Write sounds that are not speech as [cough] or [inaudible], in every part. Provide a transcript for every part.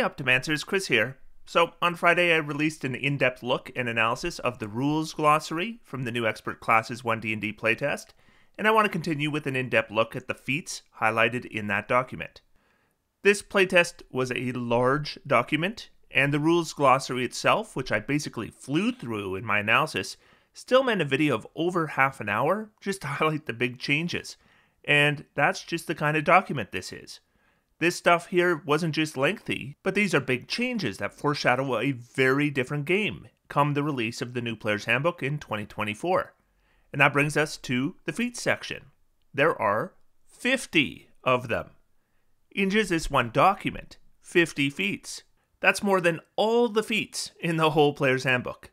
Hey Optimancers, Chris here. So, on Friday I released an in-depth look and analysis of the rules glossary from the new Expert Classes 1D&D playtest, and I want to continue with an in-depth look at the feats highlighted in that document. This playtest was a large document, and the rules glossary itself, which I basically flew through in my analysis, still meant a video of over half an hour just to [laughs] highlight the big changes. And that's just the kind of document this is. This stuff here wasn't just lengthy, but these are big changes that foreshadow a very different game come the release of the new Player's Handbook in 2024. And that brings us to the feats section. There are 50 of them. In just this one document, 50 feats. That's more than all the feats in the whole Player's Handbook.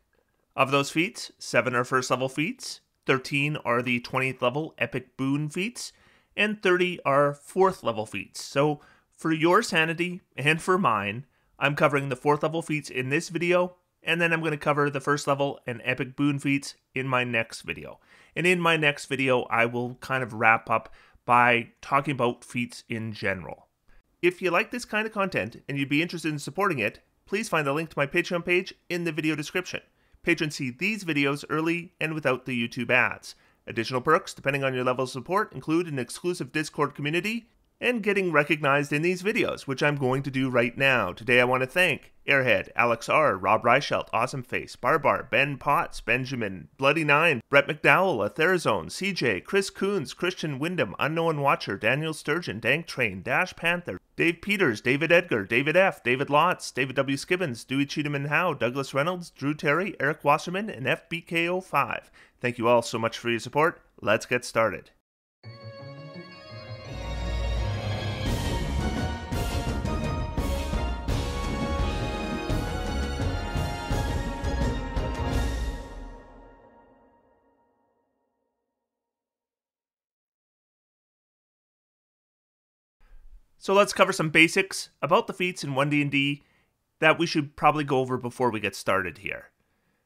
Of those feats, 7 are first level feats, 13 are the 20th level Epic Boon feats, and 30 are 4th level feats. So for your sanity and for mine, I'm covering the 4th level feats in this video, and then I'm going to cover the first level and epic boon feats in my next video. And in my next video, I will kind of wrap up by talking about feats in general. If you like this kind of content and you'd be interested in supporting it, please find the link to my Patreon page in the video description. Patrons see these videos early and without the YouTube ads. Additional perks, depending on your level of support, include an exclusive Discord community and getting recognized in these videos, which I'm going to do right now. Today I want to thank Airhead, Alex R., Rob Reichelt, Awesome Face, Barbar, Ben Potts, Benjamin, Bloody Nine, Brett McDowell, Atherazone, CJ, Chris Coons, Christian Wyndham, Unknown Watcher, Daniel Sturgeon, Dank Train, Dash Panther, Dave Peters, David Edgar, David F., David Lotz, David W. Skibbins, Dewey Cheatham and Howe, Douglas Reynolds, Drew Terry, Eric Wasserman, and FBKO5. Thank you all so much for your support. Let's get started. So let's cover some basics about the feats in 1D&D that we should probably go over before we get started here.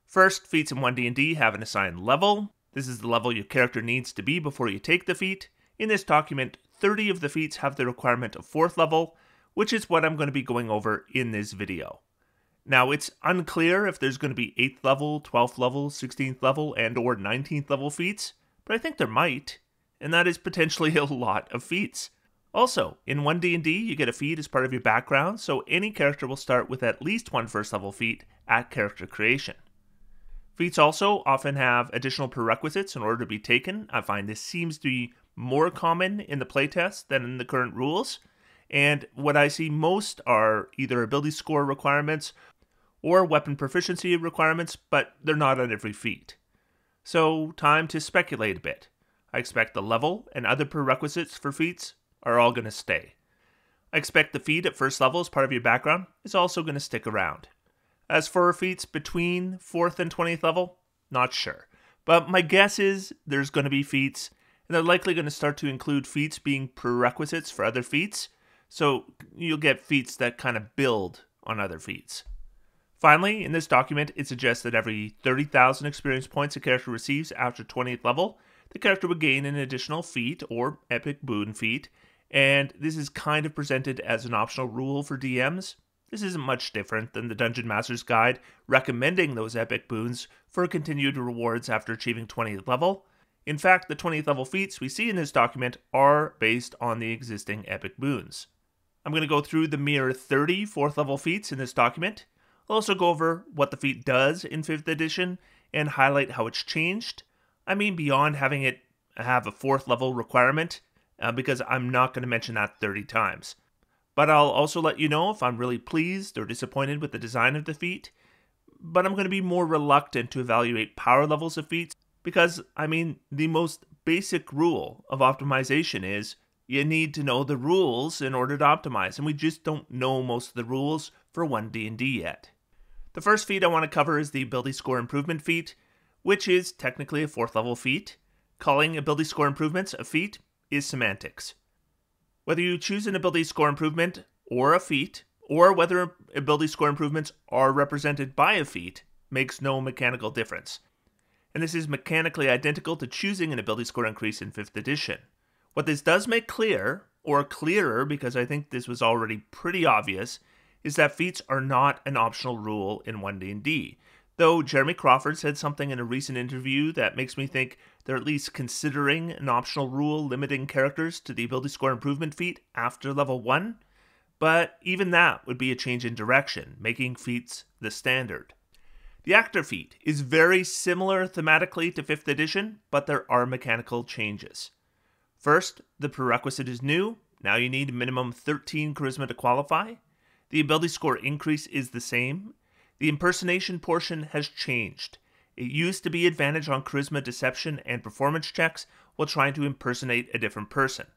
First, feats in 1D&D have an assigned level. This is the level your character needs to be before you take the feat. In this document, 30 of the feats have the requirement of 4th level, which is what I'm going to be going over in this video. Now, it's unclear if there's going to be 8th level, 12th level, 16th level, and or 19th level feats, but I think there might, and that is potentially [laughs] a lot of feats. Also, in 1D&D, you get a feat as part of your background, so any character will start with at least one first level feat at character creation. Feats also often have additional prerequisites in order to be taken. I find this seems to be more common in the playtest than in the current rules, and what I see most are either ability score requirements or weapon proficiency requirements, but they're not on every feat. So, time to speculate a bit. I expect the level and other prerequisites for feats are all going to stay. I expect the feat at first level as part of your background is also going to stick around. As for feats between 4th and 20th level, not sure. But my guess is there's going to be feats, and they're likely going to start to include feats being prerequisites for other feats, so you'll get feats that kind of build on other feats. Finally, in this document, it suggests that every 30,000 experience points a character receives after 20th level, the character would gain an additional feat or epic boon feat, and this is kind of presented as an optional rule for DMs. This isn't much different than the Dungeon Master's Guide recommending those epic boons for continued rewards after achieving 20th level. In fact, the 20th level feats we see in this document are based on the existing epic boons. I'm going to go through the mere 30 4th level feats in this document. I'll also go over what the feat does in 5th edition and highlight how it's changed. I mean, beyond having it have a 4th level requirement, uh, because I'm not going to mention that 30 times. But I'll also let you know if I'm really pleased or disappointed with the design of the feat. But I'm going to be more reluctant to evaluate power levels of feats because, I mean, the most basic rule of optimization is you need to know the rules in order to optimize, and we just don't know most of the rules for 1D&D yet. The first feat I want to cover is the ability score improvement feat, which is technically a 4th level feat. Calling ability score improvements a feat is semantics. Whether you choose an ability score improvement or a feat, or whether ability score improvements are represented by a feat, makes no mechanical difference. And this is mechanically identical to choosing an ability score increase in 5th edition. What this does make clear, or clearer because I think this was already pretty obvious, is that feats are not an optional rule in 1D&D. Though Jeremy Crawford said something in a recent interview that makes me think they're at least considering an optional rule limiting characters to the ability score improvement feat after level 1, but even that would be a change in direction, making feats the standard. The actor feat is very similar thematically to 5th edition, but there are mechanical changes. First, the prerequisite is new. Now you need minimum 13 charisma to qualify. The ability score increase is the same. The impersonation portion has changed. It used to be advantage on charisma deception and performance checks while trying to impersonate a different person.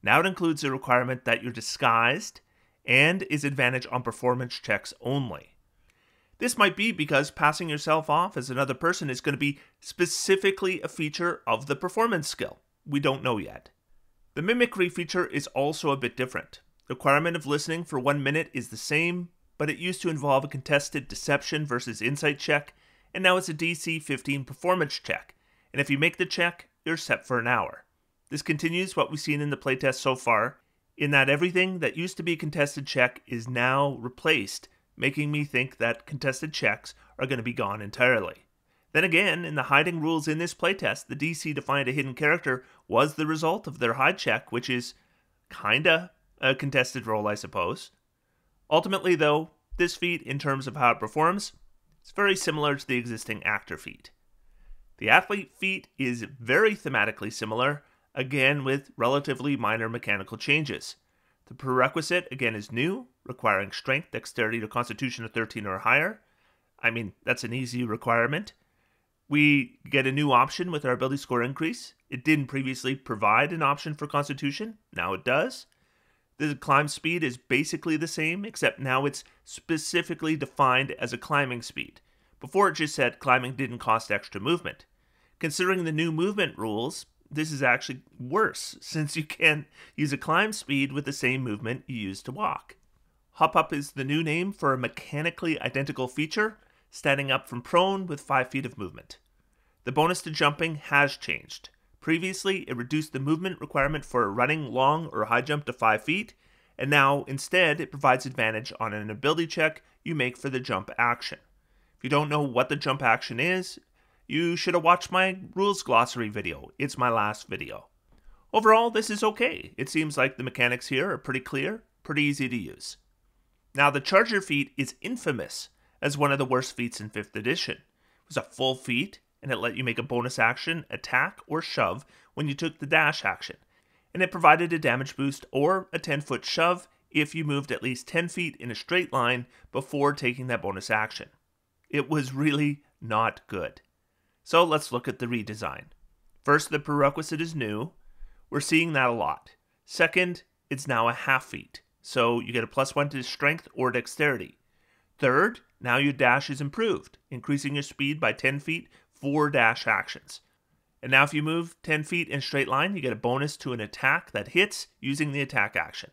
Now it includes a requirement that you're disguised and is advantage on performance checks only. This might be because passing yourself off as another person is going to be specifically a feature of the performance skill. We don't know yet. The mimicry feature is also a bit different. The requirement of listening for one minute is the same, but it used to involve a contested deception versus insight check, and now it's a DC 15 performance check. And if you make the check, you're set for an hour. This continues what we've seen in the playtest so far, in that everything that used to be a contested check is now replaced making me think that contested checks are going to be gone entirely. Then again, in the hiding rules in this playtest, the DC to find a hidden character was the result of their hide check, which is kinda a contested roll, I suppose. Ultimately, though, this feat, in terms of how it performs, is very similar to the existing actor feat. The athlete feat is very thematically similar, again with relatively minor mechanical changes. The prerequisite, again, is new, requiring strength, dexterity, to constitution of 13 or higher. I mean, that's an easy requirement. We get a new option with our ability score increase. It didn't previously provide an option for constitution, now it does. The climb speed is basically the same, except now it's specifically defined as a climbing speed. Before it just said climbing didn't cost extra movement. Considering the new movement rules, this is actually worse, [laughs] since you can't use a climb speed with the same movement you use to walk. Hop up is the new name for a mechanically identical feature, standing up from prone with 5 feet of movement. The bonus to jumping has changed. Previously, it reduced the movement requirement for a running long or high jump to 5 feet, and now instead it provides advantage on an ability check you make for the jump action. If you don't know what the jump action is, you should have watched my rules glossary video. It's my last video. Overall, this is okay. It seems like the mechanics here are pretty clear, pretty easy to use. Now, the Charger feat is infamous as one of the worst feats in 5th edition. It was a full feat, and it let you make a bonus action, attack, or shove when you took the dash action. And it provided a damage boost or a 10 foot shove if you moved at least 10 feet in a straight line before taking that bonus action. It was really not good. So let's look at the redesign. First, the prerequisite is new. We're seeing that a lot. Second, it's now a half feat, so you get a plus one to strength or dexterity. Third, now your dash is improved, increasing your speed by 10 feet for dash actions. And now, if you move 10 feet in straight line, you get a bonus to an attack that hits using the attack action.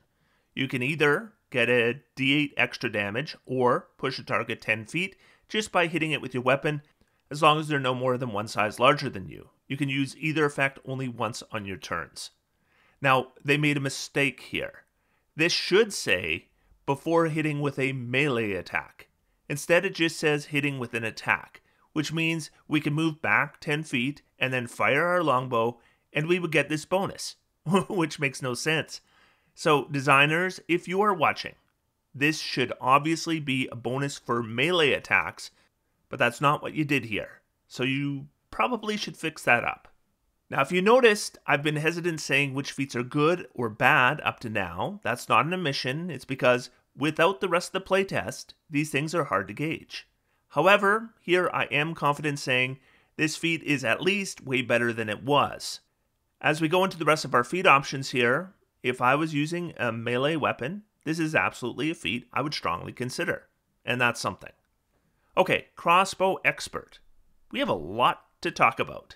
You can either get a d8 extra damage or push a target 10 feet just by hitting it with your weapon as long as they're no more than one size larger than you. You can use either effect only once on your turns. Now, they made a mistake here. This should say before hitting with a melee attack. Instead, it just says hitting with an attack, which means we can move back 10 feet and then fire our longbow, and we would get this bonus, [laughs] which makes no sense. So, designers, if you are watching, this should obviously be a bonus for melee attacks but that's not what you did here. So you probably should fix that up. Now, if you noticed, I've been hesitant saying which feats are good or bad up to now. That's not an omission, it's because without the rest of the playtest, these things are hard to gauge. However, here I am confident saying this feat is at least way better than it was. As we go into the rest of our feat options here, if I was using a melee weapon, this is absolutely a feat I would strongly consider. And that's something. Okay, crossbow expert. We have a lot to talk about.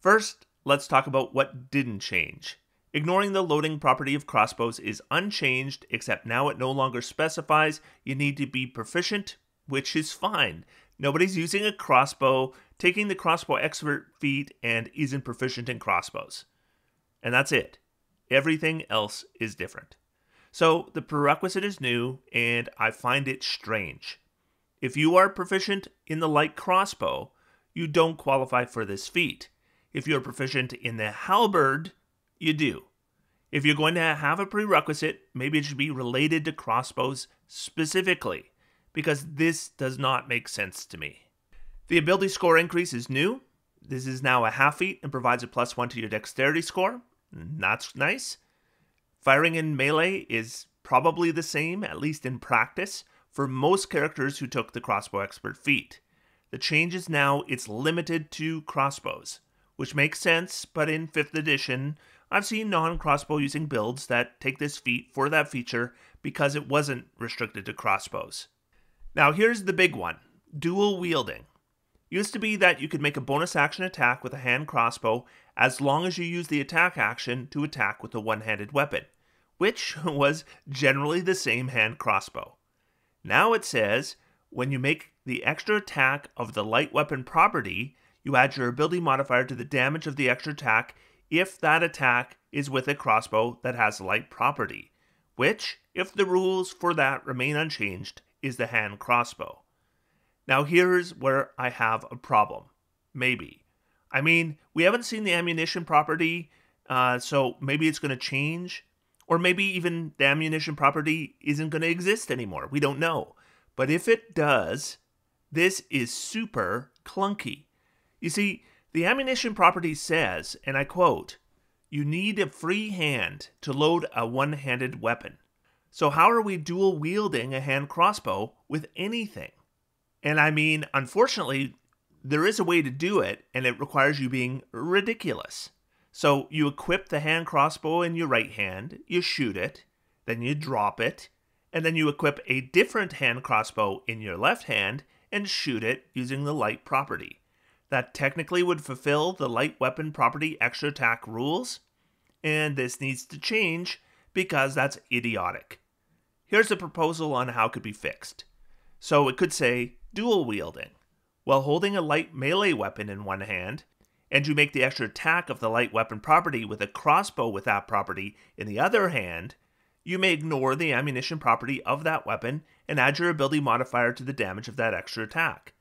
First, let's talk about what didn't change. Ignoring the loading property of crossbows is unchanged, except now it no longer specifies you need to be proficient, which is fine. Nobody's using a crossbow, taking the crossbow expert feat, and isn't proficient in crossbows. And that's it. Everything else is different. So the prerequisite is new, and I find it strange. If you are proficient in the light crossbow, you don't qualify for this feat. If you're proficient in the halberd, you do. If you're going to have a prerequisite, maybe it should be related to crossbows specifically, because this does not make sense to me. The ability score increase is new. This is now a half feat and provides a plus one to your dexterity score. That's nice. Firing in melee is probably the same, at least in practice, for most characters who took the crossbow expert feat. The change is now it's limited to crossbows, which makes sense, but in 5th edition, I've seen non crossbow using builds that take this feat for that feature because it wasn't restricted to crossbows. Now, here's the big one dual wielding. Used to be that you could make a bonus action attack with a hand crossbow as long as you use the attack action to attack with a one handed weapon which [laughs] was generally the same hand crossbow. Now it says when you make the extra attack of the light weapon property, you add your ability modifier to the damage of the extra attack if that attack is with a crossbow that has light property, which, if the rules for that remain unchanged, is the hand crossbow. Now here's where I have a problem. Maybe. I mean, we haven't seen the ammunition property, uh, so maybe it's going to change. Or maybe even the ammunition property isn't going to exist anymore. We don't know. But if it does, this is super clunky. You see, the ammunition property says, and I quote, you need a free hand to load a one handed weapon. So, how are we dual wielding a hand crossbow with anything? And I mean, unfortunately, there is a way to do it, and it requires you being ridiculous. So you equip the hand crossbow in your right hand, you shoot it, then you drop it, and then you equip a different hand crossbow in your left hand and shoot it using the light property. That technically would fulfill the light weapon property extra attack rules, and this needs to change because that's idiotic. Here's a proposal on how it could be fixed. So it could say dual wielding. While holding a light melee weapon in one hand, and you make the extra attack of the light weapon property with a crossbow with that property in the other hand, you may ignore the ammunition property of that weapon and add your ability modifier to the damage of that extra attack.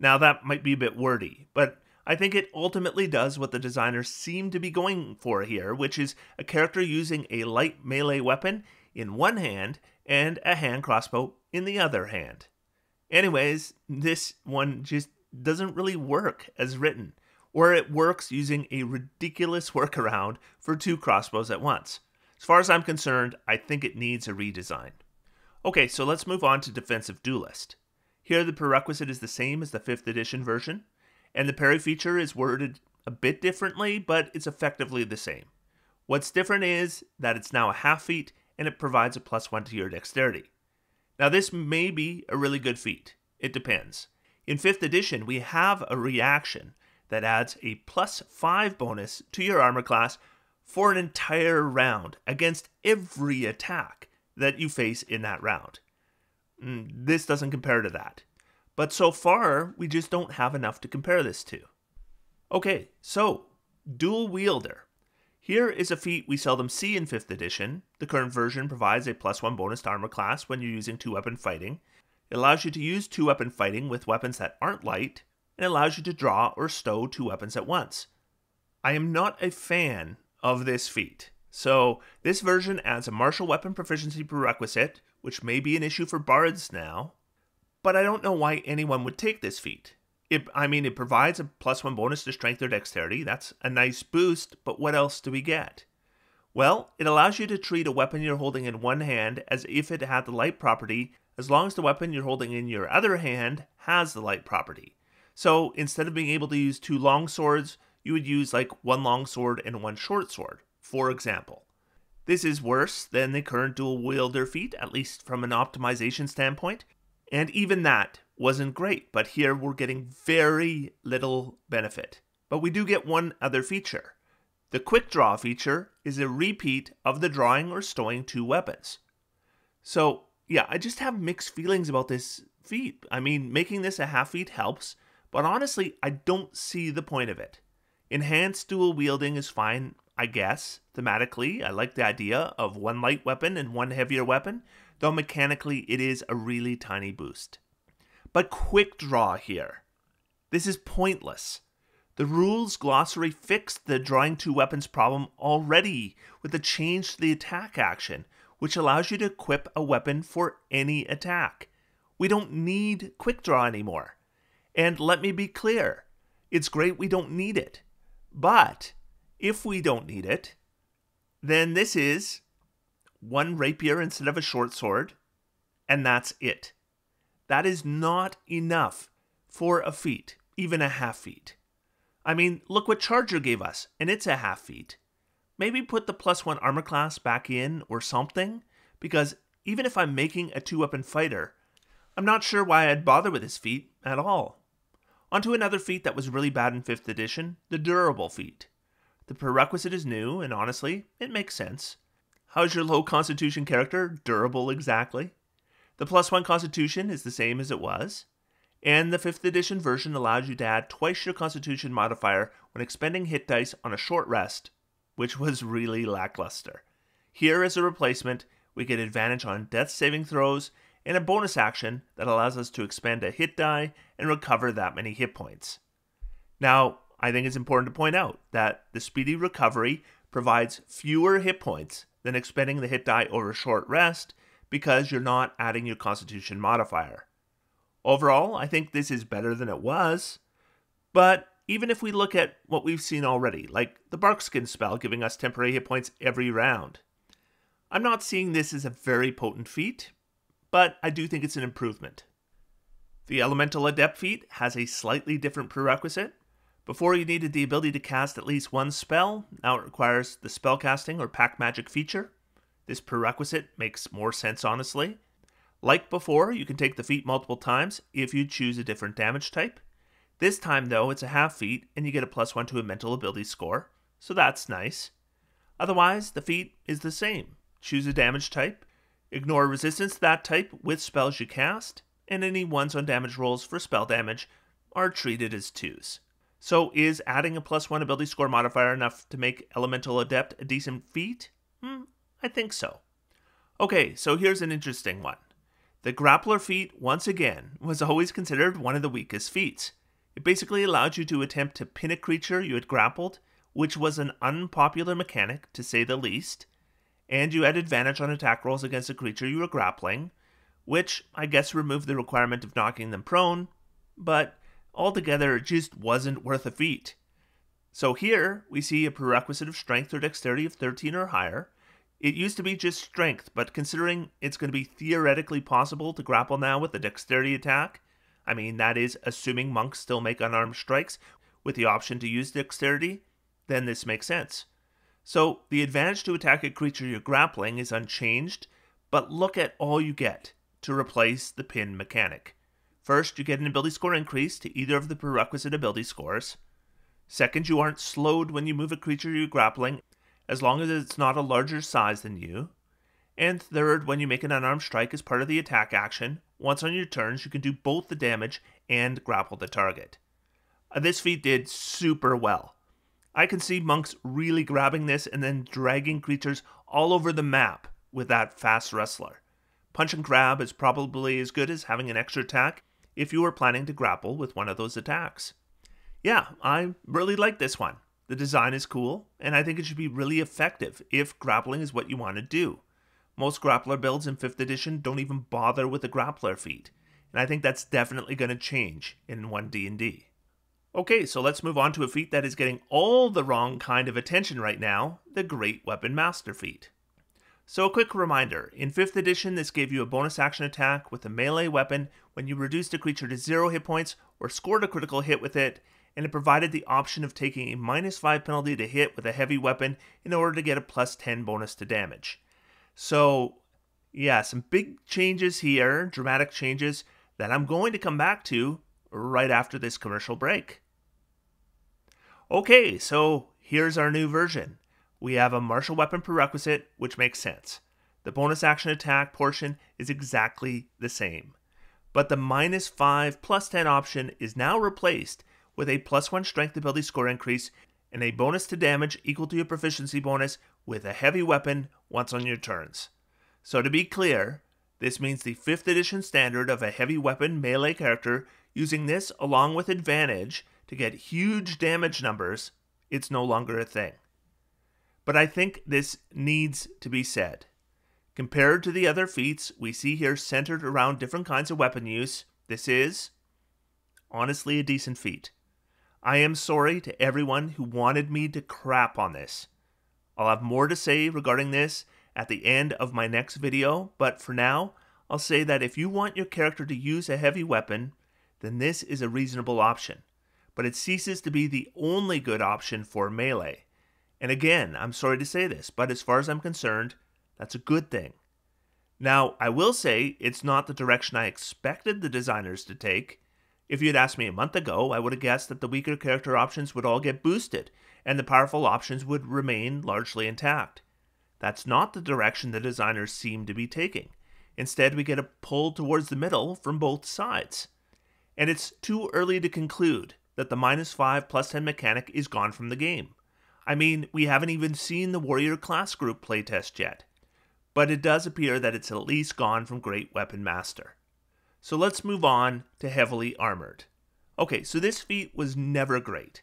Now, that might be a bit wordy, but I think it ultimately does what the designers seem to be going for here, which is a character using a light melee weapon in one hand and a hand crossbow in the other hand. Anyways, this one just doesn't really work as written or it works using a ridiculous workaround for two crossbows at once. As far as I'm concerned, I think it needs a redesign. Okay, so let's move on to Defensive Duelist. Here, the prerequisite is the same as the 5th edition version, and the parry feature is worded a bit differently, but it's effectively the same. What's different is that it's now a half feat and it provides a plus one to your dexterity. Now, this may be a really good feat. It depends. In 5th edition, we have a reaction that adds a plus 5 bonus to your armor class for an entire round against every attack that you face in that round. Mm, this doesn't compare to that. But so far, we just don't have enough to compare this to. Okay, so, Dual Wielder. Here is a feat we seldom see in 5th edition. The current version provides a plus 1 bonus to armor class when you're using 2 weapon fighting. It allows you to use 2 weapon fighting with weapons that aren't light, and allows you to draw or stow two weapons at once. I am not a fan of this feat. So, this version adds a martial weapon proficiency prerequisite, which may be an issue for bards now, but I don't know why anyone would take this feat. It, I mean, it provides a plus one bonus to strength or dexterity. That's a nice boost, but what else do we get? Well, it allows you to treat a weapon you're holding in one hand as if it had the light property, as long as the weapon you're holding in your other hand has the light property. So instead of being able to use two long swords, you would use like one long sword and one short sword, for example. This is worse than the current dual wielder feat, at least from an optimization standpoint, and even that wasn't great, but here we're getting very little benefit. But we do get one other feature. The quick draw feature is a repeat of the drawing or stowing two weapons. So, yeah, I just have mixed feelings about this feat. I mean, making this a half feat helps, but honestly, I don't see the point of it. Enhanced dual wielding is fine. I guess, thematically, I like the idea of one light weapon and one heavier weapon, though mechanically it is a really tiny boost. But quick draw here. This is pointless. The rules glossary fixed the drawing two weapons problem already with a change to the attack action, which allows you to equip a weapon for any attack. We don't need quick draw anymore. And let me be clear it's great we don't need it. But if we don't need it, then this is one rapier instead of a short sword, and that's it. That is not enough for a feat, even a half feat. I mean, look what Charger gave us, and it's a half feat. Maybe put the plus one armor class back in or something, because even if I'm making a two weapon fighter, I'm not sure why I'd bother with this feat at all. Onto another feat that was really bad in 5th edition the durable feat. The prerequisite is new, and honestly, it makes sense. How's your low constitution character durable exactly? The plus one constitution is the same as it was, and the 5th edition version allows you to add twice your constitution modifier when expending hit dice on a short rest, which was really lackluster. Here, as a replacement, we get advantage on death saving throws and a bonus action that allows us to expend a hit die and recover that many hit points. Now, I think it's important to point out that the speedy recovery provides fewer hit points than expending the hit die over a short rest because you're not adding your constitution modifier. Overall, I think this is better than it was, but even if we look at what we've seen already, like the Barkskin spell giving us temporary hit points every round, I'm not seeing this as a very potent feat, but I do think it's an improvement. The Elemental Adept feat has a slightly different prerequisite. Before you needed the ability to cast at least one spell, now it requires the spellcasting or pact magic feature. This prerequisite makes more sense honestly, like before, you can take the feat multiple times if you choose a different damage type. This time, though, it's a half feat, and you get a plus one to a mental ability score, so that's nice. Otherwise, the feat is the same. Choose a damage type, ignore resistance to that type with spells you cast, and any ones on damage rolls for spell damage are treated as twos. So, is adding a plus one ability score modifier enough to make Elemental Adept a decent feat? Hmm, I think so. Okay, so here's an interesting one. The grappler feat, once again, was always considered one of the weakest feats. It basically allowed you to attempt to pin a creature you had grappled, which was an unpopular mechanic, to say the least, and you had advantage on attack rolls against a creature you were grappling, which I guess removed the requirement of knocking them prone, but altogether it just wasn't worth a feat. So here we see a prerequisite of strength or dexterity of 13 or higher, it used to be just strength, but considering it's going to be theoretically possible to grapple now with a dexterity attack, I mean, that is assuming monks still make unarmed strikes with the option to use dexterity, then this makes sense. So the advantage to attack a creature you're grappling is unchanged, but look at all you get to replace the pin mechanic. First, you get an ability score increase to either of the prerequisite ability scores. Second, you aren't slowed when you move a creature you're grappling as long as it's not a larger size than you. And third, when you make an unarmed strike as part of the attack action, once on your turns, you can do both the damage and grapple the target. Uh, this feat did super well. I can see monks really grabbing this and then dragging creatures all over the map with that fast wrestler. Punch and grab is probably as good as having an extra attack if you were planning to grapple with one of those attacks. Yeah, I really like this one. The design is cool, and I think it should be really effective if grappling is what you want to do. Most grappler builds in 5th edition don't even bother with the grappler feat, and I think that's definitely going to change in 1D&D. Okay, so let's move on to a feat that is getting all the wrong kind of attention right now, the Great Weapon Master feat. So a quick reminder, in 5th edition this gave you a bonus action attack with a melee weapon when you reduced a creature to 0 hit points or scored a critical hit with it, and it provided the option of taking a minus 5 penalty to hit with a heavy weapon in order to get a plus 10 bonus to damage. So, yeah, some big changes here, dramatic changes that I'm going to come back to right after this commercial break. Okay, so here's our new version. We have a martial weapon prerequisite, which makes sense. The bonus action attack portion is exactly the same. But the minus 5 plus 10 option is now replaced with a plus one strength ability score increase and a bonus to damage equal to your proficiency bonus with a heavy weapon once on your turns. So to be clear, this means the 5th edition standard of a heavy weapon melee character using this along with advantage to get huge damage numbers, it's no longer a thing. But I think this needs to be said. Compared to the other feats we see here centered around different kinds of weapon use, this is, honestly, a decent feat. I am sorry to everyone who wanted me to crap on this. I'll have more to say regarding this at the end of my next video, but for now, I'll say that if you want your character to use a heavy weapon, then this is a reasonable option. But it ceases to be the only good option for melee. And again, I'm sorry to say this, but as far as I'm concerned, that's a good thing. Now, I will say it's not the direction I expected the designers to take. If you'd asked me a month ago, I would have guessed that the weaker character options would all get boosted, and the powerful options would remain largely intact. That's not the direction the designers seem to be taking. Instead, we get a pull towards the middle from both sides. And it's too early to conclude that the minus 5 plus 10 mechanic is gone from the game. I mean, we haven't even seen the warrior class group playtest yet. But it does appear that it's at least gone from Great Weapon Master. So let's move on to Heavily Armored. Okay, so this feat was never great.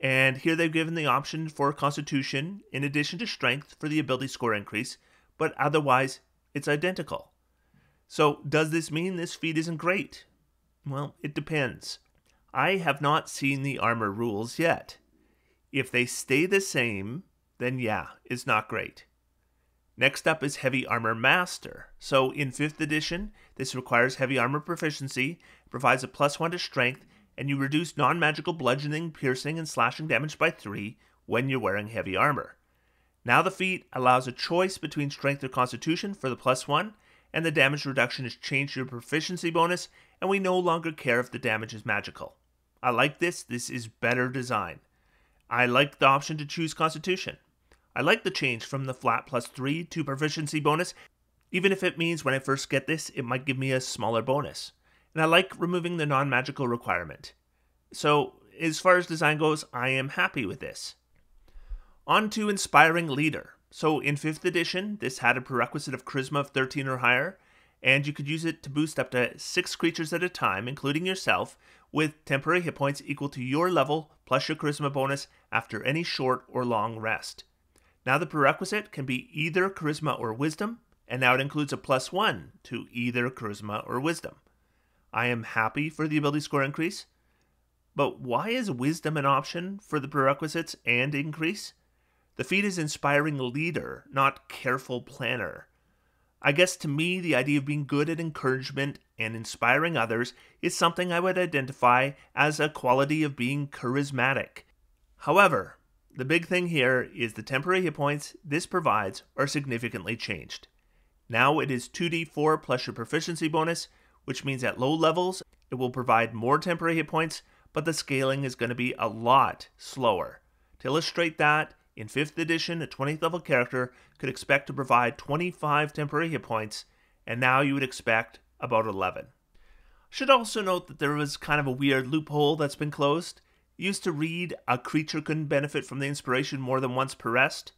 And here they've given the option for Constitution in addition to Strength for the ability score increase, but otherwise it's identical. So does this mean this feat isn't great? Well, it depends. I have not seen the armor rules yet. If they stay the same, then yeah, it's not great. Next up is Heavy Armor Master. So in 5th edition, this requires heavy armor proficiency, provides a plus 1 to strength, and you reduce non magical bludgeoning, piercing, and slashing damage by 3 when you're wearing heavy armor. Now the feat allows a choice between strength or constitution for the plus 1, and the damage reduction is changed to your proficiency bonus, and we no longer care if the damage is magical. I like this, this is better design. I like the option to choose constitution. I like the change from the flat plus 3 to proficiency bonus, even if it means when I first get this, it might give me a smaller bonus. And I like removing the non magical requirement. So, as far as design goes, I am happy with this. On to Inspiring Leader. So, in 5th edition, this had a prerequisite of Charisma of 13 or higher, and you could use it to boost up to 6 creatures at a time, including yourself, with temporary hit points equal to your level plus your Charisma bonus after any short or long rest. Now the prerequisite can be either charisma or wisdom, and now it includes a plus one to either charisma or wisdom. I am happy for the ability score increase, but why is wisdom an option for the prerequisites and increase? The feat is inspiring leader, not careful planner. I guess to me, the idea of being good at encouragement and inspiring others is something I would identify as a quality of being charismatic. However, the big thing here is the temporary hit points this provides are significantly changed. Now it is 2d4 plus your proficiency bonus, which means at low levels it will provide more temporary hit points, but the scaling is going to be a lot slower. To illustrate that, in 5th edition, a 20th level character could expect to provide 25 temporary hit points, and now you would expect about 11. Should also note that there was kind of a weird loophole that's been closed used to read a creature couldn't benefit from the inspiration more than once per rest,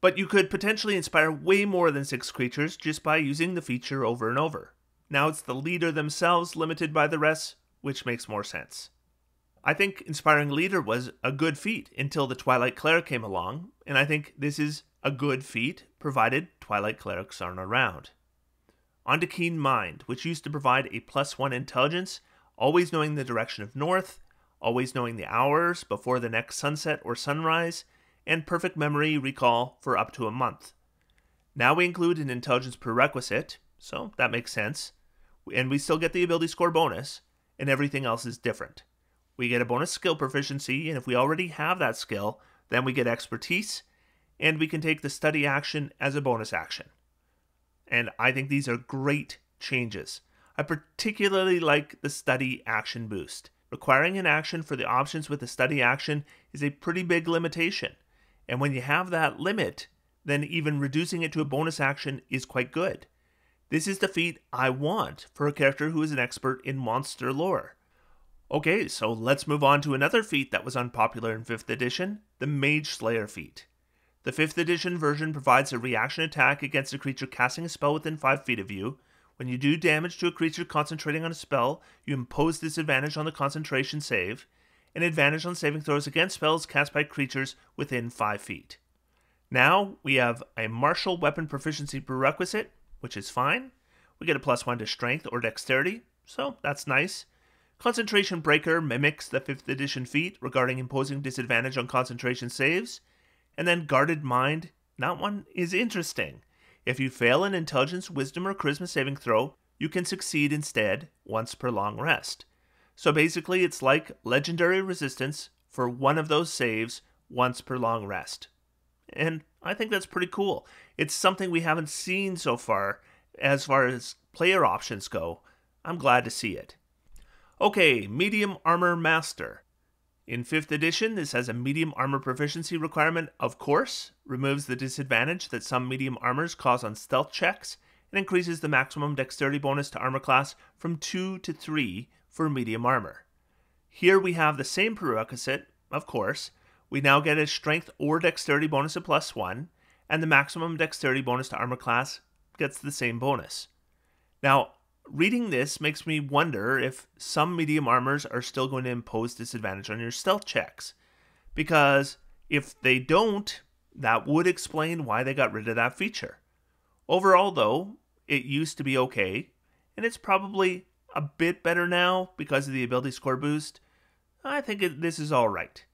but you could potentially inspire way more than six creatures just by using the feature over and over. Now it's the leader themselves limited by the rest, which makes more sense. I think Inspiring Leader was a good feat until the Twilight Cleric came along, and I think this is a good feat provided Twilight Clerics aren't around. On to Keen Mind, which used to provide a plus one intelligence, always knowing the direction of north, always knowing the hours before the next sunset or sunrise, and perfect memory recall for up to a month. Now we include an intelligence prerequisite, so that makes sense, and we still get the ability score bonus, and everything else is different. We get a bonus skill proficiency, and if we already have that skill, then we get expertise, and we can take the study action as a bonus action. And I think these are great changes. I particularly like the study action boost. Requiring an action for the options with the study action is a pretty big limitation. And when you have that limit, then even reducing it to a bonus action is quite good. This is the feat I want for a character who is an expert in monster lore. Okay, so let's move on to another feat that was unpopular in 5th edition the Mage Slayer feat. The 5th edition version provides a reaction attack against a creature casting a spell within 5 feet of you. When you do damage to a creature concentrating on a spell, you impose disadvantage on the concentration save, and advantage on saving throws against spells cast by creatures within 5 feet. Now we have a martial weapon proficiency prerequisite, which is fine. We get a plus 1 to strength or dexterity, so that's nice. Concentration Breaker mimics the 5th edition feat regarding imposing disadvantage on concentration saves. And then Guarded Mind, that one is interesting. If you fail an intelligence, wisdom, or charisma saving throw, you can succeed instead once per long rest. So basically, it's like legendary resistance for one of those saves once per long rest. And I think that's pretty cool. It's something we haven't seen so far as far as player options go. I'm glad to see it. Okay, Medium Armor Master. In 5th edition, this has a medium armor proficiency requirement, of course, removes the disadvantage that some medium armors cause on stealth checks, and increases the maximum dexterity bonus to armor class from 2 to 3 for medium armor. Here we have the same prerequisite, of course. We now get a strength or dexterity bonus of plus 1, and the maximum dexterity bonus to armor class gets the same bonus. Now, reading this makes me wonder if some medium armors are still going to impose disadvantage on your stealth checks. Because if they don't, that would explain why they got rid of that feature. Overall, though, it used to be okay, and it's probably a bit better now because of the ability score boost. I think it, this is alright.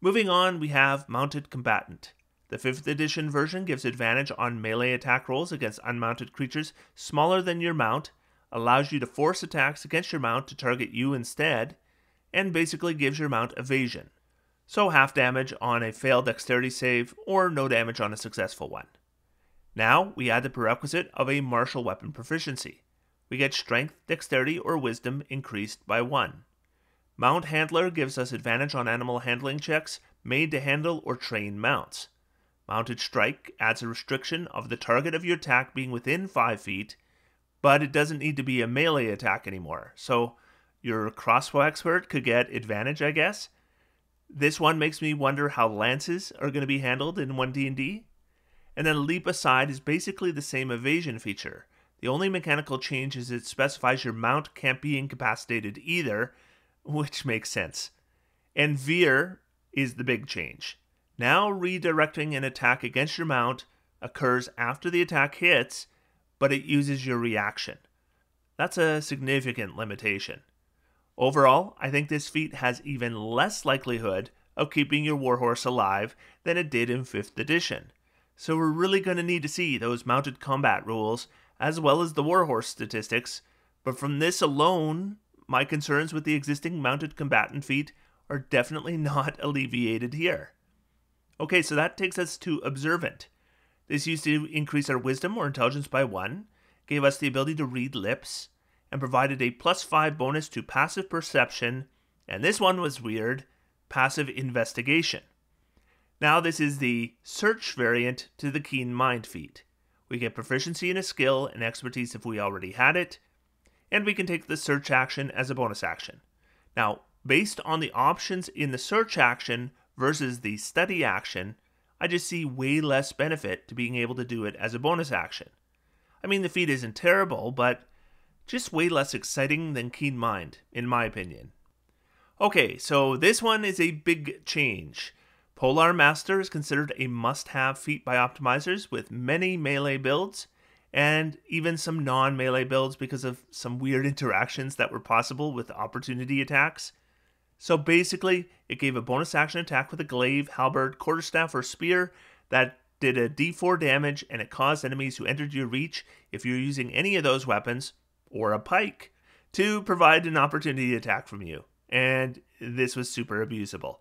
Moving on, we have Mounted Combatant. The 5th edition version gives advantage on melee attack rolls against unmounted creatures smaller than your mount allows you to force attacks against your mount to target you instead, and basically gives your mount evasion. So half damage on a failed dexterity save, or no damage on a successful one. Now we add the prerequisite of a martial weapon proficiency. We get strength, dexterity, or wisdom increased by 1. Mount Handler gives us advantage on animal handling checks made to handle or train mounts. Mounted Strike adds a restriction of the target of your attack being within 5 feet but it doesn't need to be a melee attack anymore. So your crossbow expert could get advantage, I guess. This one makes me wonder how lances are going to be handled in 1D&D. And then leap aside is basically the same evasion feature. The only mechanical change is it specifies your mount can't be incapacitated either, which makes sense. And veer is the big change. Now redirecting an attack against your mount occurs after the attack hits but it uses your reaction. That's a significant limitation. Overall, I think this feat has even less likelihood of keeping your warhorse alive than it did in 5th edition. So we're really going to need to see those mounted combat rules as well as the warhorse statistics, but from this alone, my concerns with the existing mounted combatant feat are definitely [laughs] not alleviated here. Okay, so that takes us to observant. This used to increase our wisdom or intelligence by one, gave us the ability to read lips, and provided a plus five bonus to passive perception, and this one was weird passive investigation. Now, this is the search variant to the keen mind feat. We get proficiency in a skill and expertise if we already had it, and we can take the search action as a bonus action. Now, based on the options in the search action versus the study action, I just see way less benefit to being able to do it as a bonus action. I mean, the feat isn't terrible, but just way less exciting than Keen Mind, in my opinion. Okay, so this one is a big change. Polearm Master is considered a must have feat by optimizers with many melee builds, and even some non melee builds because of some weird [laughs] interactions that were possible with opportunity attacks. So basically, it gave a bonus action attack with a glaive, halberd, quarterstaff, or spear that did a d4 damage and it caused enemies who entered your reach, if you're using any of those weapons, or a pike, to provide an opportunity attack from you. And this was super abusable.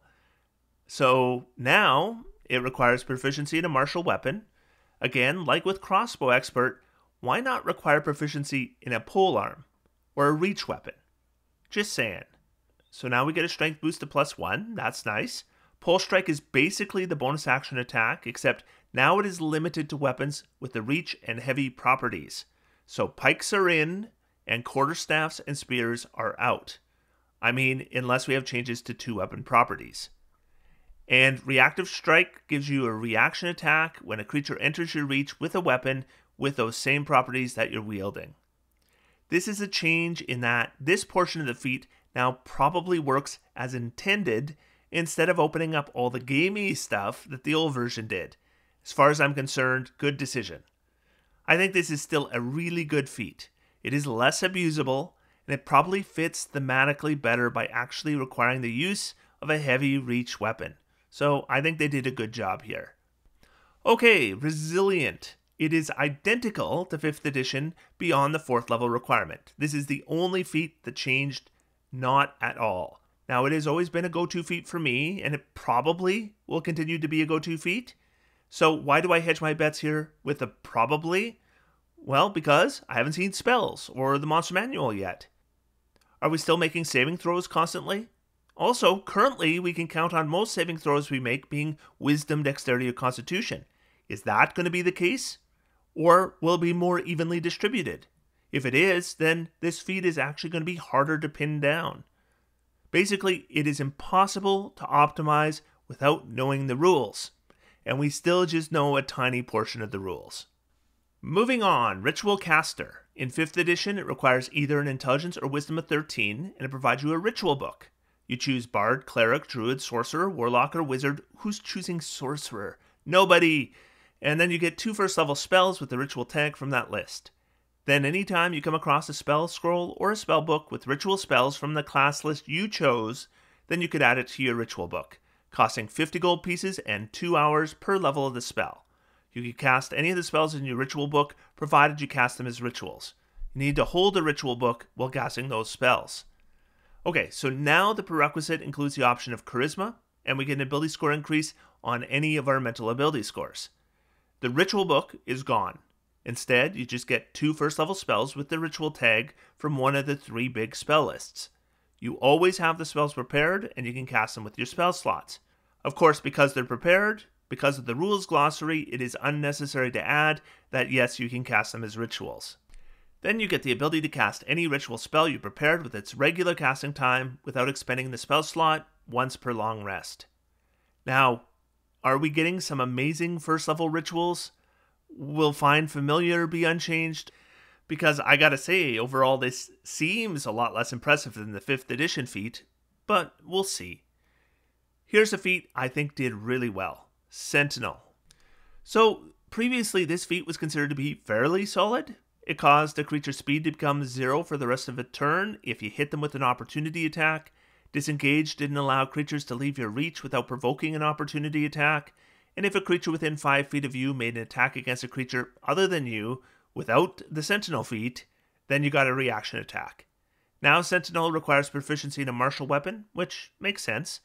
So now it requires proficiency in a martial weapon. Again, like with Crossbow Expert, why not require proficiency in a pole arm or a reach weapon? Just saying. So now we get a strength boost to plus one. That's nice. Pole Strike is basically the bonus action attack, except now it is limited to weapons with the reach and heavy properties. So pikes are in, and quarterstaffs and spears are out. I mean, unless we have changes to two weapon properties. And Reactive Strike gives you a reaction attack when a creature enters your reach with a weapon with those same properties that you're wielding. This is a change in that this portion of the feat now probably works as intended instead of opening up all the gamey stuff that the old version did. As far as I'm concerned, good decision. I think this is still a really good feat. It is less abusable, and it probably fits thematically better by actually requiring the use of a heavy reach weapon. So I think they did a good job here. Okay, Resilient. It is identical to 5th edition beyond the 4th level requirement. This is the only feat that changed not at all. Now, it has always been a go to feat for me, and it probably will continue to be a go to feat. So, why do I hedge my bets here with a probably? Well, because I haven't seen spells or the monster manual yet. Are we still making saving throws constantly? Also, currently, we can count on most saving throws we make being wisdom, dexterity, or constitution. Is that going to be the case? Or will be more evenly distributed? If it is, then this feat is actually going to be harder to pin down. Basically, it is impossible to optimize without knowing the rules, and we still just know a tiny portion of the rules. Moving on, Ritual Caster. In 5th edition, it requires either an intelligence or wisdom of 13, and it provides you a ritual book. You choose Bard, Cleric, Druid, Sorcerer, Warlock, or Wizard. Who's choosing Sorcerer? Nobody! And then you get two first level spells with the ritual tag from that list. Then, anytime you come across a spell scroll or a spell book with ritual spells from the class list you chose, then you could add it to your ritual book, costing 50 gold pieces and 2 hours per level of the spell. You can cast any of the spells in your ritual book, provided you cast them as rituals. You need to hold a ritual book while casting those spells. Okay, so now the prerequisite includes the option of charisma, and we get an ability score increase on any of our mental ability scores. The ritual book is gone. Instead, you just get two first level spells with the ritual tag from one of the three big spell lists. You always have the spells prepared and you can cast them with your spell slots. Of course, because they're prepared, because of the rules glossary, it is unnecessary to add that yes, you can cast them as rituals. Then you get the ability to cast any ritual spell you prepared with its regular casting time without expending the spell slot once per long rest. Now, are we getting some amazing first level rituals? will find familiar be unchanged because I gotta say, overall, this seems a lot less impressive than the 5th edition feat, but we'll see. Here's a feat I think did really well Sentinel. So, previously, this feat was considered to be fairly solid. It caused a creature's speed to become zero for the rest of a turn if you hit them with an opportunity attack. Disengage didn't allow creatures to leave your reach without provoking an opportunity attack and if a creature within 5 feet of you made an attack against a creature other than you without the Sentinel feat, then you got a reaction attack. Now, Sentinel requires proficiency in a martial weapon, which makes sense.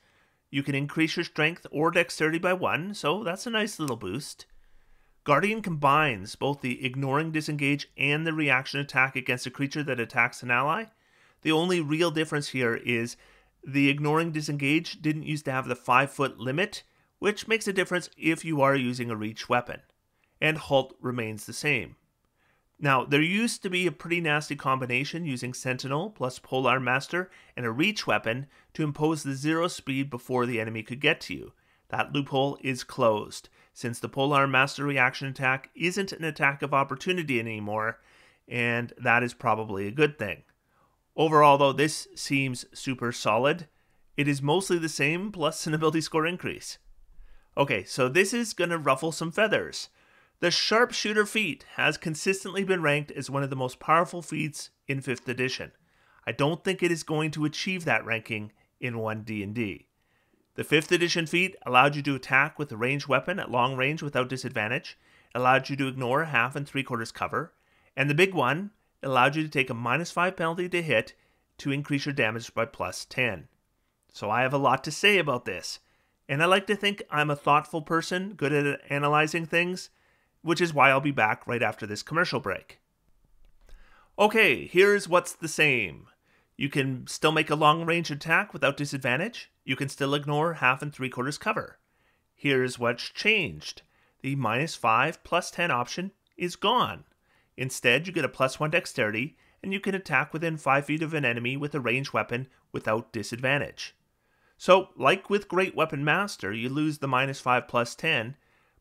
You can increase your strength or dexterity by 1, so that's a nice little boost. Guardian combines both the ignoring disengage and the reaction attack against a creature that attacks an ally. The only real difference here is the ignoring disengage didn't used to have the 5 foot limit, which makes a difference if you are using a reach weapon, and halt remains the same. Now, there used to be a pretty nasty combination using Sentinel plus Polearm Master and a reach weapon to impose the zero speed before the enemy could get to you. That loophole is closed, since the Polearm Master reaction attack isn't an attack of opportunity anymore, and that is probably a good thing. Overall, though, this seems super solid. It is mostly the same plus an ability score increase. Okay, so this is going to ruffle some feathers. The Sharpshooter feat has consistently been ranked as one of the most powerful feats in 5th edition. I don't think it is going to achieve that ranking in 1D&D. The 5th edition feat allowed you to attack with a ranged weapon at long range without disadvantage, allowed you to ignore half and three quarters cover, and the big one allowed you to take a minus 5 penalty to hit to increase your damage by plus 10. So I have a lot to say about this. And I like to think I'm a thoughtful person, good at analyzing things, which is why I'll be back right after this commercial break. Okay, here's what's the same. You can still make a long range attack without disadvantage. You can still ignore half and three quarters cover. Here's what's changed the minus 5 plus 10 option is gone. Instead, you get a plus 1 dexterity and you can attack within 5 feet of an enemy with a ranged weapon without disadvantage. So, like with Great Weapon Master, you lose the minus 5 plus 10,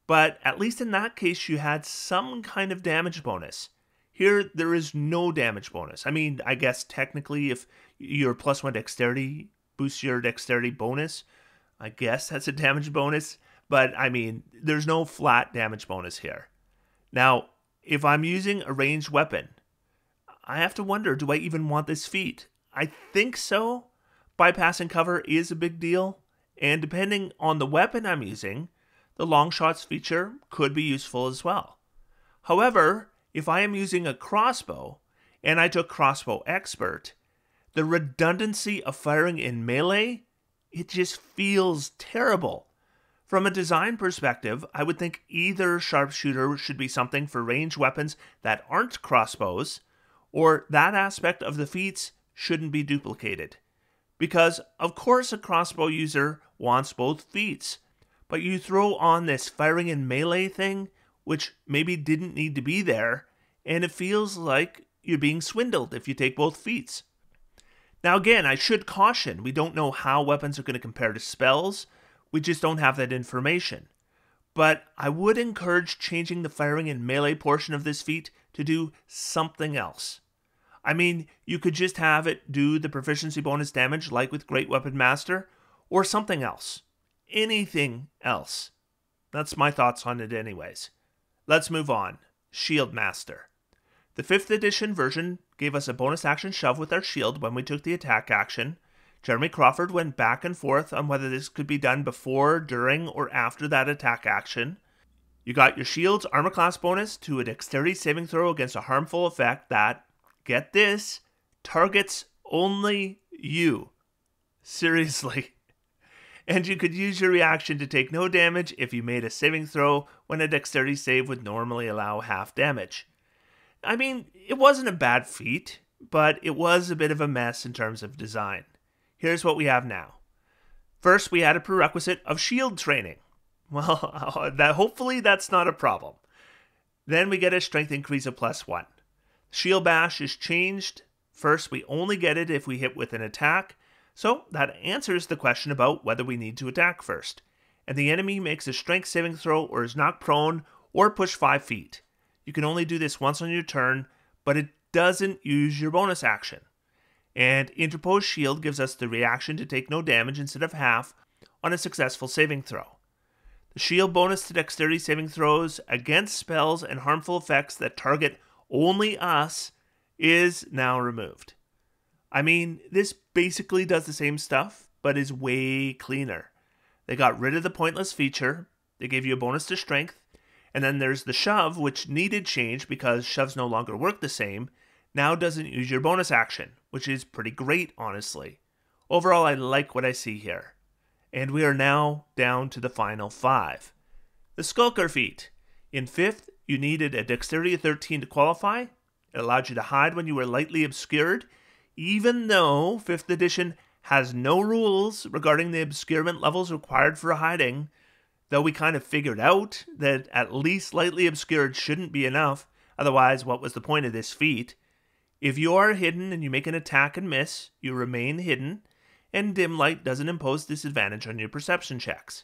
but at least in that case, you had some kind of damage bonus. Here, there is no damage bonus. I mean, I guess technically, if your plus 1 dexterity boosts your dexterity bonus, I guess that's a [laughs] damage bonus, but I mean, there's no flat damage bonus here. Now, if I'm using a ranged weapon, I have to wonder do I even want this feat? I think so. Bypassing cover is a big deal, and depending on the weapon I'm using, the long shots feature could be useful as well. However, if I am using a crossbow and I took crossbow expert, the redundancy of firing in melee, it just feels terrible. From a design perspective, I would think either sharpshooter should be something for ranged weapons that aren't crossbows, or that aspect of the feats shouldn't be duplicated. Because, of course, a crossbow user wants both feats, but you throw on this firing in melee thing, which maybe didn't need to be there, and it feels like you're being swindled if you take both feats. Now, again, I should caution we don't know how weapons are going to compare to spells, we just don't have that information. But I would encourage changing the firing and melee portion of this feat to do something else. I mean, you could just have it do the proficiency bonus damage like with Great Weapon Master, or something else. Anything else. That's my thoughts on it, anyways. Let's move on. Shield Master. The 5th edition version gave us a bonus action shove with our shield when we took the attack action, Jeremy Crawford went back and forth on whether this could be done before, during, or after that attack action. You got your shield's armor class bonus to a dexterity saving throw against a harmful effect that, get this, targets only you. Seriously. [laughs] And you could use your reaction to take no damage if you made a saving throw when a dexterity save would normally allow half damage. I mean, it wasn't a bad feat, but it was a bit of a mess in terms of design. Here's what we have now. First, we had a prerequisite of shield training. [laughs] Well, [laughs] that hopefully that's not a problem. Then we get a strength increase of plus one. Shield bash is changed. First, we only get it if we hit with an attack, so that answers the question about whether we need to attack first. And the enemy makes a strength saving throw or is knocked prone or push 5 feet. You can only do this once on your turn, but it doesn't use your bonus action and Interposed Shield gives us the reaction to take no damage instead of half on a successful saving throw. The shield bonus to dexterity saving throws against spells and harmful effects that target only us is now removed. I mean, this basically does the same stuff, but is way cleaner. They got rid of the pointless feature, they gave you a bonus to strength, and then there's the shove, which needed change because shoves no longer work the same, now doesn't use your bonus action, which is pretty great, honestly. Overall, I like what I see here. And we are now down to the final five. The Skulker feat. In fifth, you needed a dexterity of 13 to qualify. It allowed you to hide when you were lightly obscured, even though 5th edition has no rules regarding the obscurement levels required for hiding, though we kind of figured out that at least lightly obscured shouldn't be enough, otherwise, what was the point of this feat? If you are hidden and you make an attack and miss, you remain hidden, and dim light doesn't impose disadvantage on your perception checks.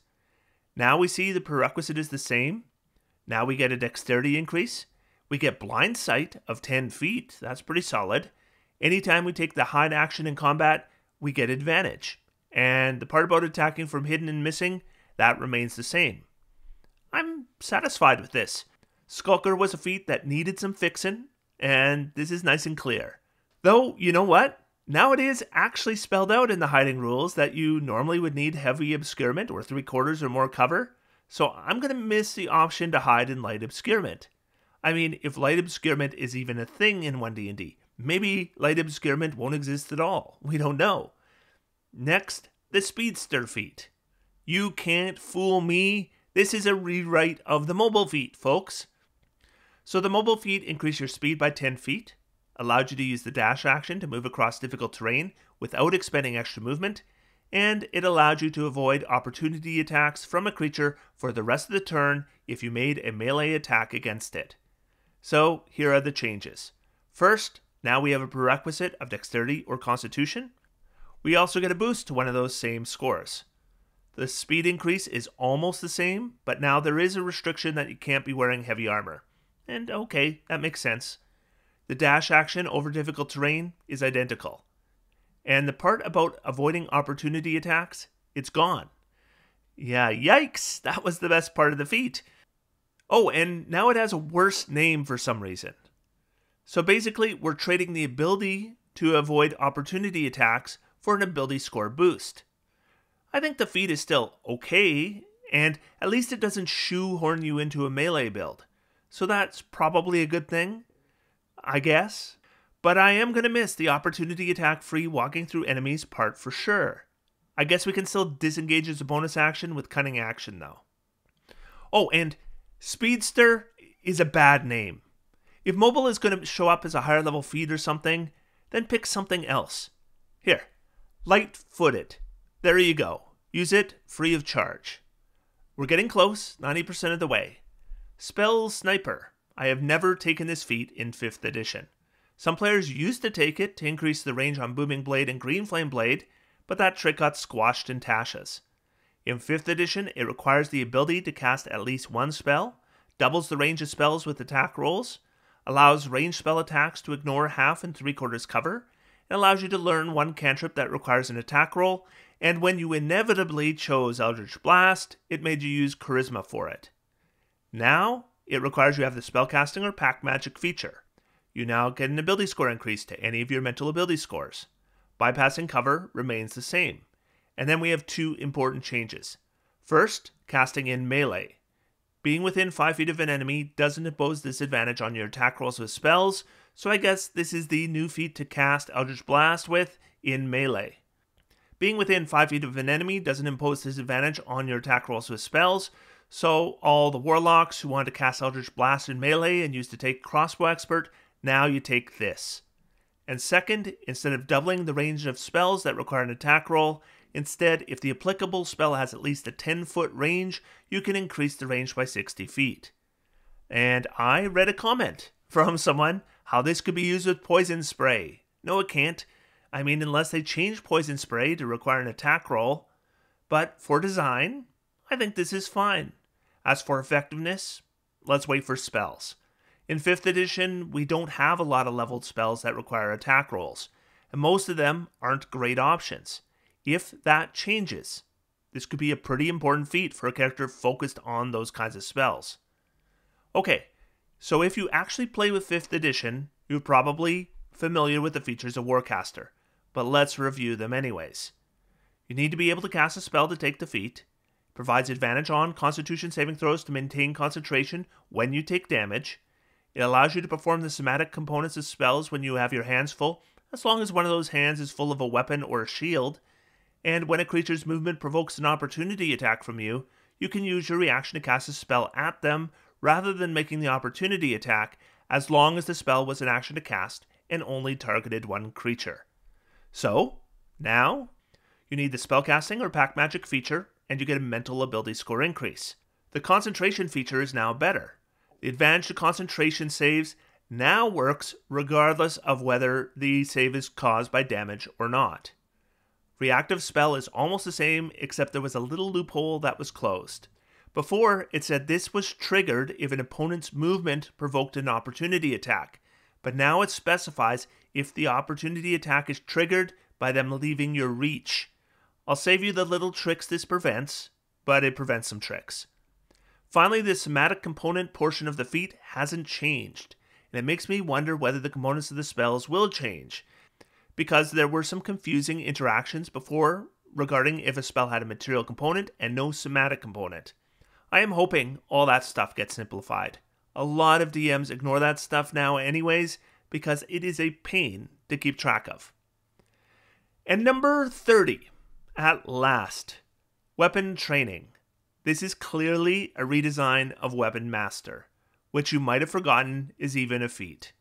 Now we see the prerequisite is the same. Now we get a dexterity increase. We get blind sight of 10 feet. That's pretty solid. Anytime we take the hide action in combat, we get advantage. And the part about attacking from hidden and missing, that remains the same. I'm satisfied with this. Skulker was a feat that needed some fixing, and this is nice and clear. Though, you know what? Now it is actually spelled out in the hiding rules that you normally would need heavy obscurement or three quarters or more cover, so I'm going to miss the option to hide in light obscurement. I mean, if light obscurement is even a thing in 1D&D, maybe light obscurement won't exist at all. [laughs] We don't know. Next, the speedster feat. You can't fool me. This is a rewrite of the mobile feat, folks. So the mobile feat increased your speed by 10 feet, allowed you to use the dash action to move across difficult terrain without expending extra movement, and it allowed you to avoid opportunity attacks from a creature for the rest of the turn if you made a melee attack against it. So here are the changes. First, now we have a prerequisite of dexterity or constitution. We also get a boost to one of those same scores. The speed increase is almost the same, but now there is a restriction that you can't be wearing heavy armor. And okay, that makes sense. The dash action over difficult terrain is identical. And the part about avoiding opportunity attacks, it's gone. Yeah, yikes, that was the best part of the feat. Oh, and now it has a worse name for some reason. So basically, we're trading the ability to avoid opportunity attacks for an ability score boost. I think the feat is still okay, and at least it doesn't shoehorn you into a melee build. So that's probably a good thing, I guess. But I am going to miss the opportunity attack free walking through enemies part for sure. I guess we can still disengage as a bonus action with cunning action though. Oh, and Speedster is a bad name. If mobile is going to show up as a higher level feat or something, then pick something else. Here, light footed. There you go. Use it free of charge. We're getting close, 90% of the way. Spell Sniper. I have never taken this feat in 5th edition. Some players used to take it to increase the range on Booming Blade and Green Flame Blade, but that trick got squashed in Tasha's. In 5th edition, it requires the ability to cast at least one spell, doubles the range of spells with attack rolls, allows ranged spell attacks to ignore half and three quarters cover, and allows you to learn one cantrip that requires an attack roll, and when you inevitably chose Eldritch Blast, it made you use Charisma for it. Now, it requires you have the spellcasting or pact magic feature. You now get an ability score increase to any of your mental ability scores. Bypassing cover remains the same. And then we have two important changes. First, casting in melee. Being within 5 feet of an enemy doesn't impose disadvantage on your attack rolls with spells, so I guess this is the new feat to cast Eldritch Blast with in melee. Being within 5 feet of an enemy doesn't impose disadvantage on your attack rolls with spells, so all the warlocks who wanted to cast Eldritch Blast in melee and used to take Crossbow Expert, now you take this. And second, instead of doubling the range of spells that require an attack roll, instead, if the applicable spell has at least a 10 foot range, you can increase the range by 60 feet. And I read a comment [laughs] from someone how this could be used with poison spray. No, it can't. I mean, unless they change poison spray to require an attack roll. But for design, I think this is fine. As for effectiveness, let's wait for spells. In 5th edition, we don't have a lot of leveled spells that require attack rolls, and most of them aren't great options. If that changes, this could be a pretty important feat for a character focused on those kinds of spells. Okay, so if you actually play with 5th edition, you're probably familiar with the features of Warcaster, but let's review them anyways. You need to be able to cast a spell to take defeat. It provides advantage on constitution saving throws to maintain concentration when you take damage. It allows you to perform the somatic components of spells when you have your hands full, as long as one of those hands is full of a weapon or a shield. And when a creature's movement provokes an opportunity attack from you, you can use your reaction to cast a spell at them rather than making the opportunity attack as long as the spell was an action to cast and only targeted one creature. So, now, you need the spellcasting or pact magic feature, and you get a mental ability score increase. The concentration feature is now better. The advantage to concentration saves now works regardless of whether the save is caused by damage or not. Reactive spell is almost the same, except there was a little loophole that was closed. Before, it said this was triggered if an opponent's movement provoked an opportunity attack, but now it specifies if the opportunity attack is triggered by them leaving your reach. I'll save you the little tricks this prevents, but it prevents some tricks. Finally, the somatic component portion of the feat hasn't changed, and it makes me wonder whether the components of the spells will change, because there were some confusing interactions before regarding if a spell had a material component and no somatic component. I am hoping all that stuff gets simplified. A lot of DMs ignore that stuff now, anyways, because it is a pain to keep track of. And number 30, at last, weapon training. This is clearly a redesign of Weapon Master, which you might have forgotten is even a feat.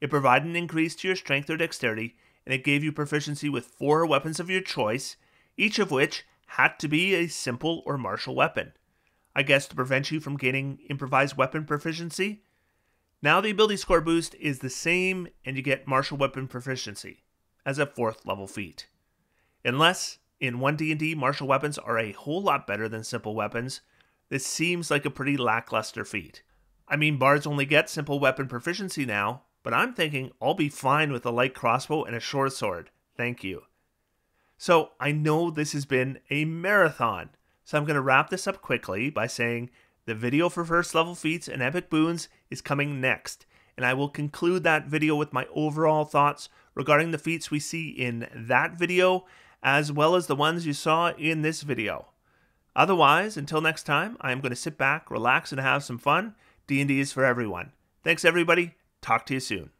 It provided an increase to your strength or dexterity, and it gave you proficiency with four weapons of your choice, each of which had to be a simple or martial weapon. I guess to prevent you from gaining improvised weapon proficiency? Now the ability score boost is the same and you get martial weapon proficiency as a 4th level feat. Unless in 1D&D martial weapons are a whole lot better than simple weapons, this seems like a pretty lackluster feat. I mean, bards only get simple weapon proficiency now, but I'm thinking I'll be fine with a light crossbow and a short sword. Thank you. So I know this has been a marathon, so I'm going to wrap this up quickly by saying the video for first level feats and epic boons is coming next, and I will conclude that video with my overall thoughts regarding the feats we see in that video, as well as the ones you saw in this video. Otherwise, until next time, I am going to sit back, relax, and have some fun. D&D is for everyone. Thanks, everybody. Talk to you soon.